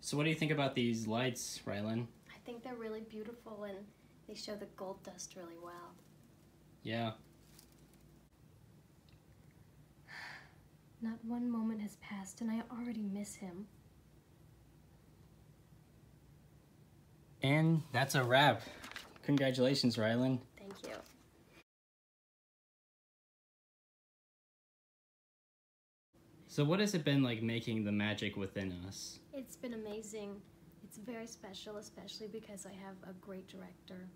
So what do you think about these lights, Rylan? I think they're really beautiful and they show the gold dust really well. Yeah. Not one moment has passed and I already miss him. And that's a wrap. Congratulations, Rylan. Thank you. So what has it been like making the magic within us? It's been amazing. It's very special, especially because I have a great director